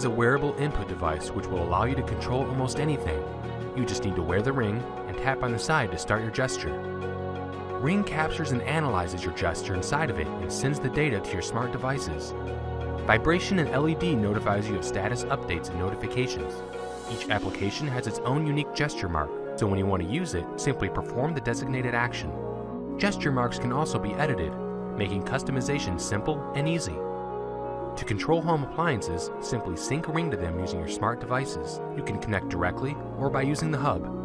Is a wearable input device which will allow you to control almost anything. You just need to wear the ring and tap on the side to start your gesture. Ring captures and analyzes your gesture inside of it and sends the data to your smart devices. Vibration and LED notifies you of status updates and notifications. Each application has its own unique gesture mark, so when you want to use it, simply perform the designated action. Gesture marks can also be edited, making customization simple and easy. To control home appliances, simply sync a Ring to them using your smart devices. You can connect directly or by using the hub.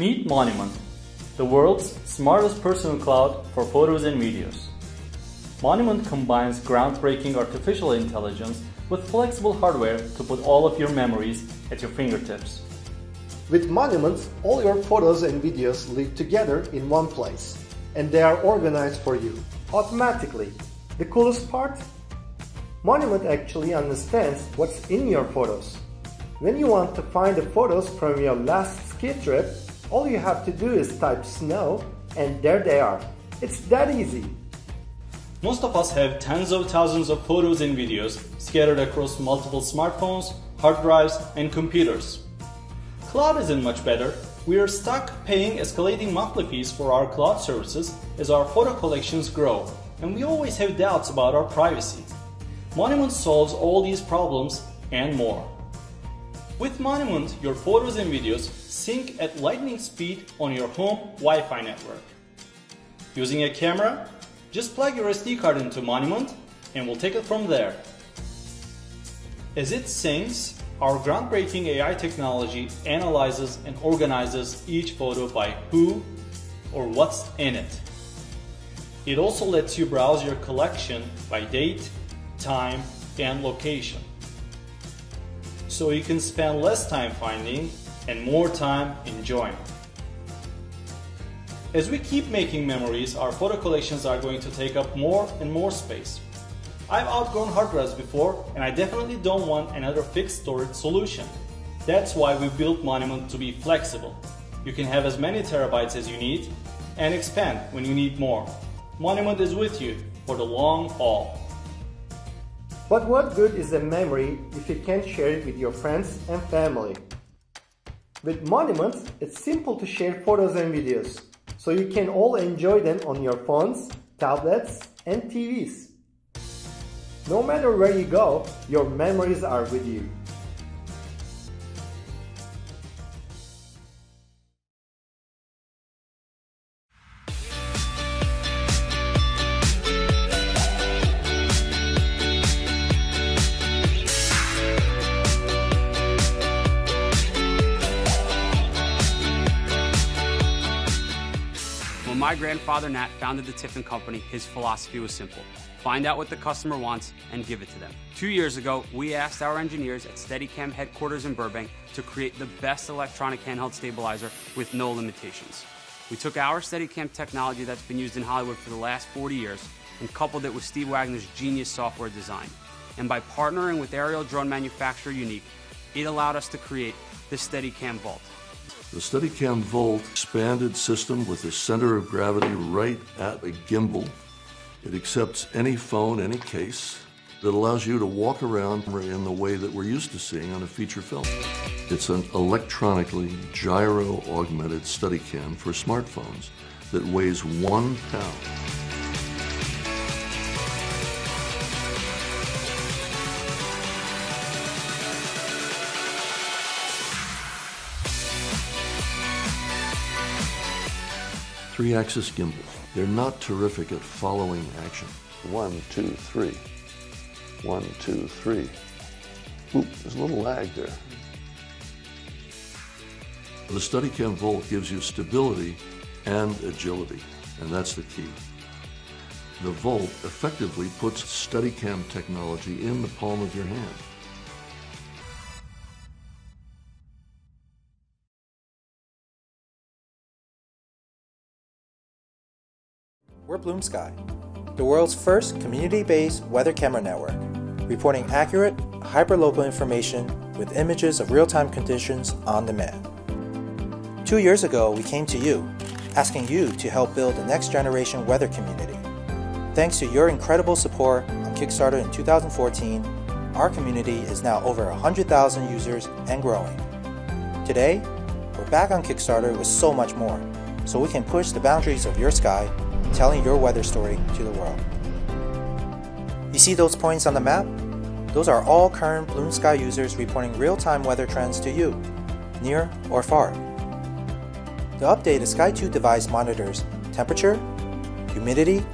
Meet Monument, the world's smartest personal cloud for photos and videos. Monument combines groundbreaking artificial intelligence with flexible hardware to put all of your memories at your fingertips. With Monument, all your photos and videos live together in one place, and they are organized for you automatically. The coolest part? Monument actually understands what's in your photos. When you want to find the photos from your last ski trip, all you have to do is type snow and there they are. It's that easy. Most of us have tens of thousands of photos and videos scattered across multiple smartphones, hard drives, and computers. Cloud isn't much better. We are stuck paying escalating monthly fees for our cloud services as our photo collections grow, and we always have doubts about our privacy. Monument solves all these problems and more. With Monument, your photos and videos sync at lightning speed on your home Wi-Fi network. Using a camera, just plug your SD card into Monument and we'll take it from there. As it syncs, our groundbreaking AI technology analyzes and organizes each photo by who or what's in it. It also lets you browse your collection by date, time, and location so you can spend less time finding and more time enjoying. As we keep making memories, our photo collections are going to take up more and more space. I've outgrown hard drives before, and I definitely don't want another fixed storage solution. That's why we built Monument to be flexible. You can have as many terabytes as you need and expand when you need more. Monument is with you for the long haul. But what good is a memory if you can't share it with your friends and family? With Monuments, it's simple to share photos and videos, so you can all enjoy them on your phones, tablets, and TVs. No matter where you go, your memories are with you. When my grandfather Nat founded the Tiffen Company, his philosophy was simple find out what the customer wants and give it to them. Two years ago, we asked our engineers at Steadicam headquarters in Burbank to create the best electronic handheld stabilizer with no limitations. We took our Steadicam technology that's been used in Hollywood for the last 40 years and coupled it with Steve Wagner's genius software design. And by partnering with aerial drone manufacturer Yuneec, it allowed us to create the Steadicam Volt. The Steadicam Volt expanded system with the center of gravity right at a gimbal. It accepts any phone, any case, that allows you to walk around in the way that we're used to seeing on a feature film. It's an electronically gyro augmented Steadicam for smartphones that weighs one pound. Three-axis gimbals. They're not terrific at following action. One, two, three. One, two, three. Oop, there's a little lag there. The Steadicam Volt gives you stability and agility, and that's the key. The Volt effectively puts Steadicam technology in the palm of your hand. We're Bloomsky, the world's first community-based weather camera network, reporting accurate, hyperlocal information with images of real-time conditions on demand. Two years ago, we came to you, asking you to help build the next generation weather community. Thanks to your incredible support on Kickstarter in 2014, our community is now over 100,000 users and growing. Today, we're back on Kickstarter with so much more, so we can push the boundaries of your sky telling your weather story to the world. You see those points on the map? Those are all current Bloomsky users reporting real-time weather trends to you, near or far. The updated Sky 2 device monitors temperature, humidity,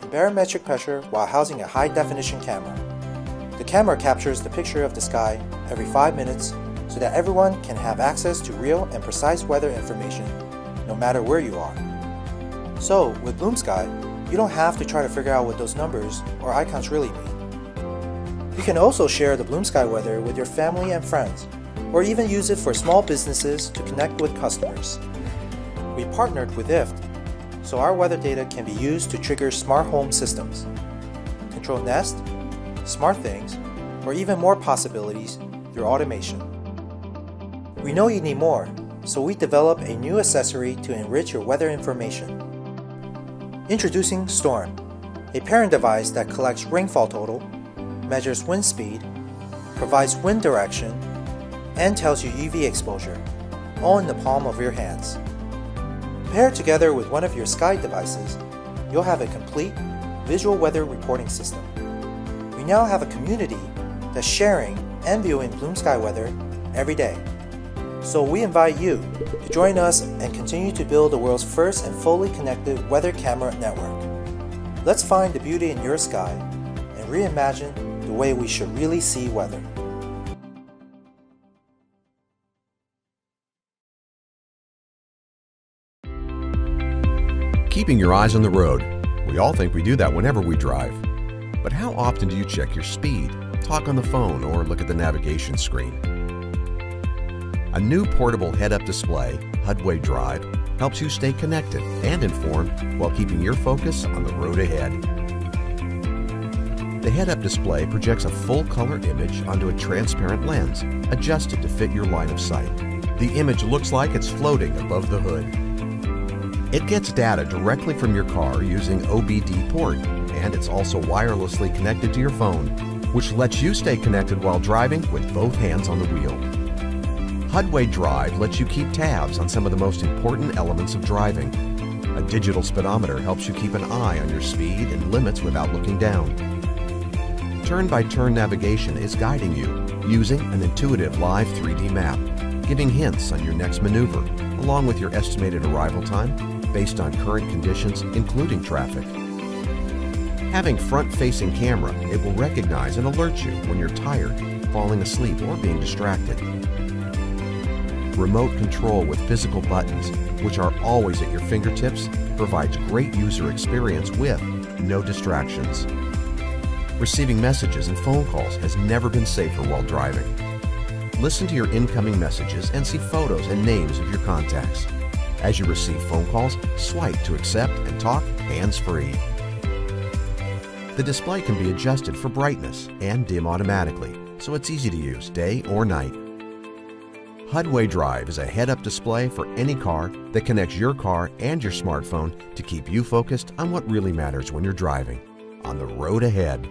and barometric pressure while housing a high-definition camera. The camera captures the picture of the sky every 5 minutes so that everyone can have access to real and precise weather information no matter where you are. So, with Bloomsky, you don't have to try to figure out what those numbers or icons really mean. You can also share the Bloomsky weather with your family and friends, or even use it for small businesses to connect with customers. We partnered with IFTTT, so our weather data can be used to trigger smart home systems, control Nest, SmartThings, or even more possibilities through automation. We know you need more, so we develop a new accessory to enrich your weather information. Introducing Storm, a pairing device that collects rainfall total, measures wind speed, provides wind direction, and tells you UV exposure, all in the palm of your hands. Paired together with one of your Sky devices, you'll have a complete visual weather reporting system. We now have a community that's sharing and viewing Bloomsky weather every day. So we invite you to join us and continue to build the world's first and fully connected weather camera network. Let's find the beauty in your sky and reimagine the way we should really see weather. Keeping your eyes on the road. We all think we do that whenever we drive. But how often do you check your speed, talk on the phone, or look at the navigation screen? A new portable head-up display, HUDway Drive, helps you stay connected and informed while keeping your focus on the road ahead. The head-up display projects a full-color image onto a transparent lens, adjusted to fit your line of sight. The image looks like it's floating above the hood. It gets data directly from your car using OBD port, and it's also wirelessly connected to your phone, which lets you stay connected while driving with both hands on the wheel. HUDway Drive lets you keep tabs on some of the most important elements of driving. A digital speedometer helps you keep an eye on your speed and limits without looking down. Turn-by-turn navigation is guiding you using an intuitive live 3D map, giving hints on your next maneuver, along with your estimated arrival time based on current conditions, including traffic. Having front-facing camera, it will recognize and alert you when you're tired, falling asleep, or being distracted. Remote control with physical buttons, which are always at your fingertips, provides great user experience with no distractions. Receiving messages and phone calls has never been safer while driving. Listen to your incoming messages and see photos and names of your contacts. As you receive phone calls, swipe to accept and talk hands-free. The display can be adjusted for brightness and dim automatically, so it's easy to use day or night. HUDway Drive is a head-up display for any car that connects your car and your smartphone to keep you focused on what really matters when you're driving, on the road ahead.